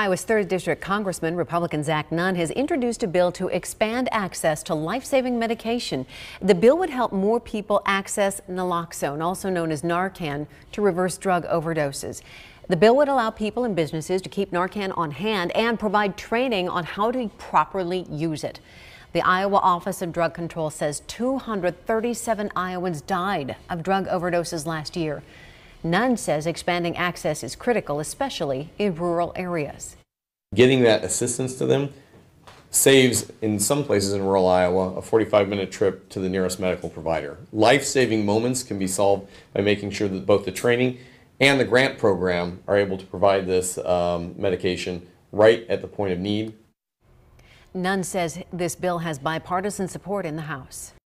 Iowa's 3rd District Congressman Republican Zach Nunn has introduced a bill to expand access to life-saving medication. The bill would help more people access naloxone, also known as Narcan, to reverse drug overdoses. The bill would allow people and businesses to keep Narcan on hand and provide training on how to properly use it. The Iowa Office of Drug Control says 237 Iowans died of drug overdoses last year. Nunn says expanding access is critical, especially in rural areas. Getting that assistance to them saves, in some places in rural Iowa, a 45 minute trip to the nearest medical provider. Life saving moments can be solved by making sure that both the training and the grant program are able to provide this um, medication right at the point of need. Nunn says this bill has bipartisan support in the House.